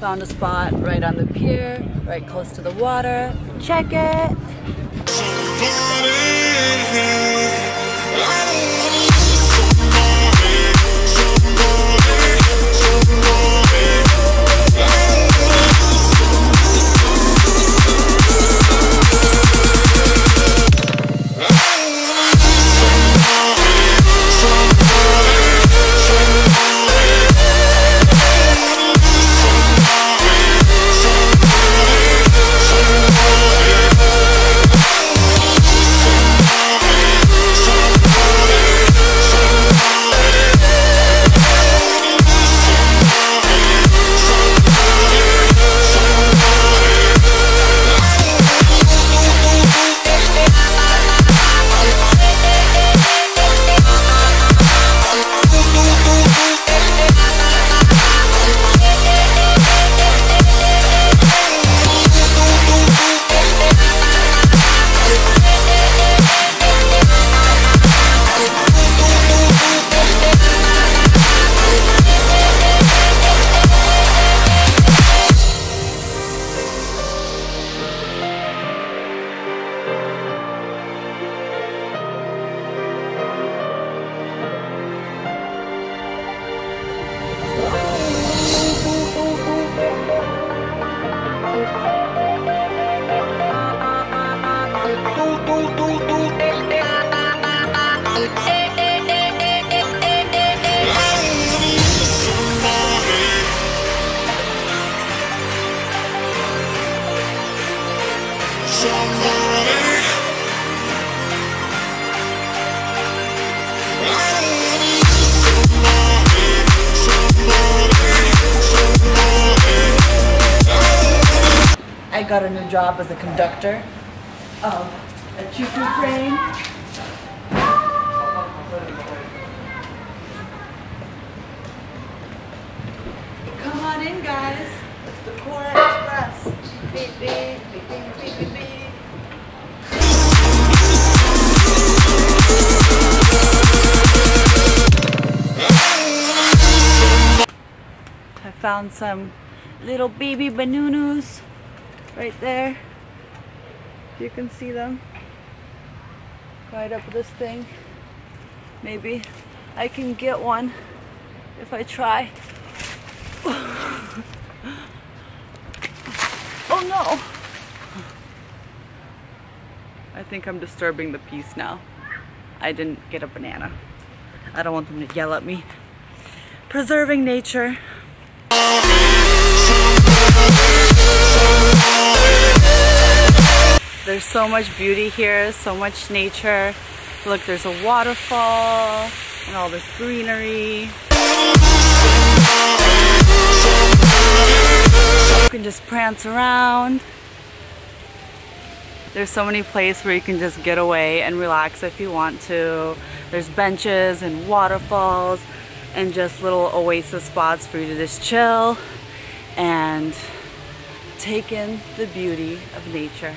Found a spot right on the pier, right close to the water. Check it. Got a new job as a conductor oh, of a choo-choo train. Come on in, guys. It's the Core Express. Beep, beep, beep, beep, beep, beep, beep. I found some little baby banunus right there. You can see them right up this thing. Maybe I can get one if I try. oh no! I think I'm disturbing the peace now. I didn't get a banana. I don't want them to yell at me. Preserving nature. There's so much beauty here, so much nature. Look, there's a waterfall and all this greenery. You can just prance around. There's so many places where you can just get away and relax if you want to. There's benches and waterfalls and just little oasis spots for you to just chill and take in the beauty of nature.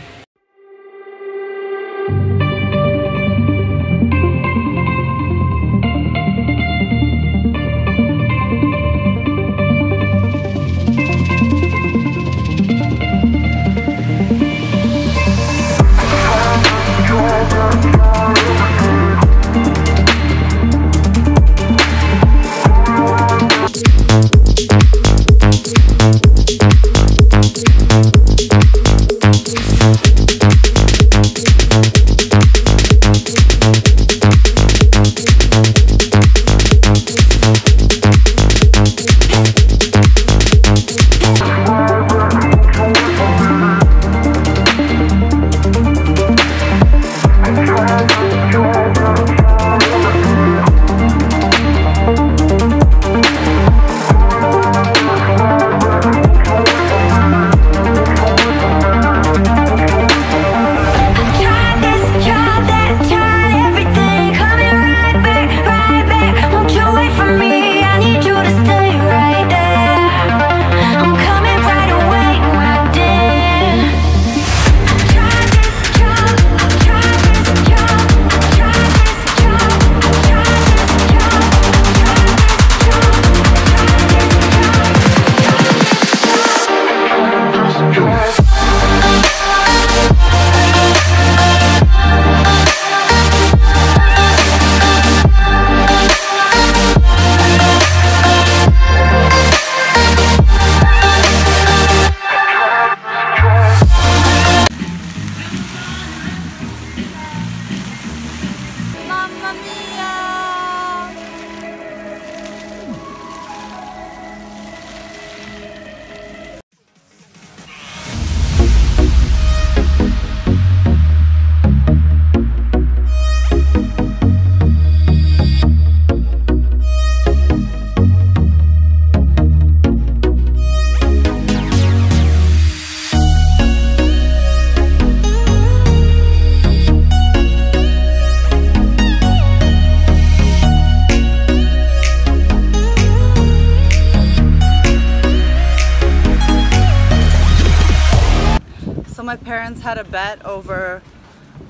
Parents had a bet over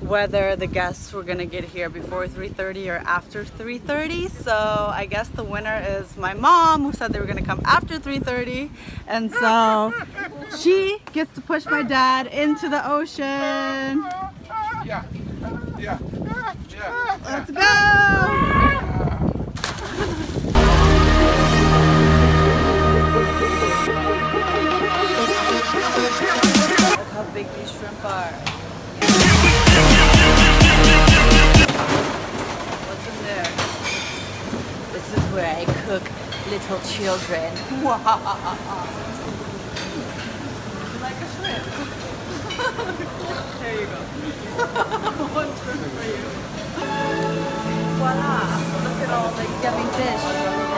whether the guests were gonna get here before 3.30 or after 3.30 so I guess the winner is my mom who said they were gonna come after 3.30 and so she gets to push my dad into the ocean Yeah. Yeah. Yeah. let's go big these shrimp are What's in there? This is where I cook little children. like a shrimp. there you go. One shrimp for you. Voila! Look at all the yummy fish.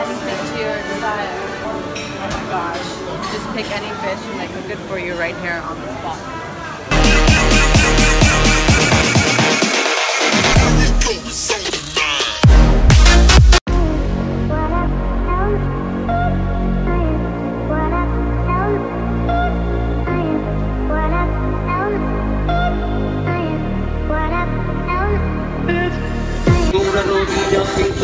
Anything to your desire. Oh my gosh. Just pick any fish and they cook it for you right here on the spot. Cita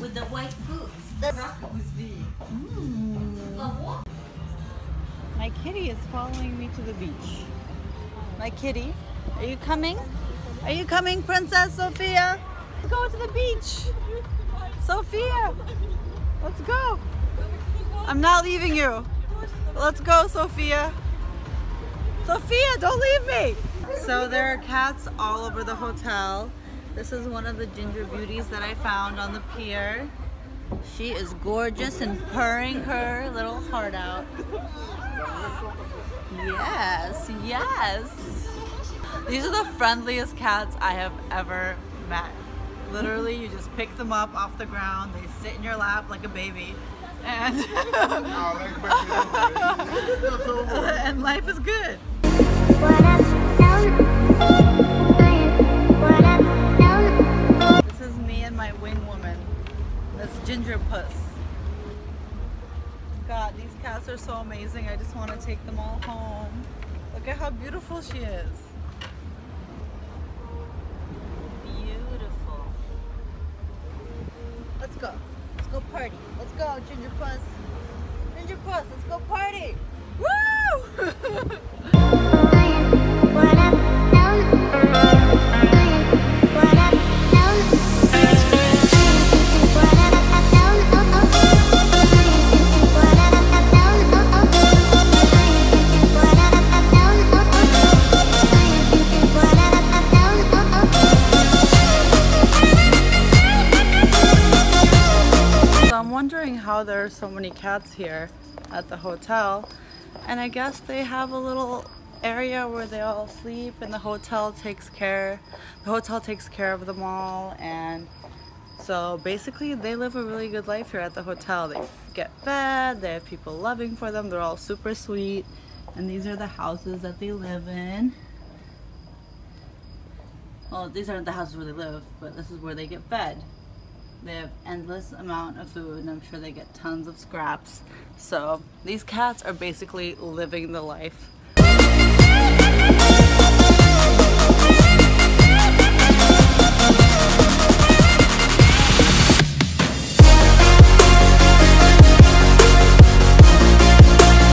with the white boots. The mm. My kitty is following me to the beach. My kitty, are you coming? Are you coming, Princess Sophia? Let's go to the beach. Sophia, let's go. I'm not leaving you. Let's go, Sophia. Sophia, don't leave me. So there are cats all over the hotel. This is one of the ginger beauties that I found on the pier. She is gorgeous and purring her little heart out. Yes, yes. These are the friendliest cats I have ever met. Literally, you just pick them up off the ground, they sit in your lap like a baby, and, and life is good. Ginger Puss. God, these cats are so amazing. I just want to take them all home. Look at how beautiful she is. Beautiful. Let's go. Let's go party. Let's go, Ginger Puss. Ginger Puss, let's go party. Woo! how there are so many cats here at the hotel. And I guess they have a little area where they all sleep and the hotel takes care the hotel takes care of them all and so basically they live a really good life here at the hotel. They get fed, they have people loving for them, they're all super sweet. And these are the houses that they live in. Well, these aren't the houses where they live, but this is where they get fed. They have endless amount of food and I'm sure they get tons of scraps. So these cats are basically living the life.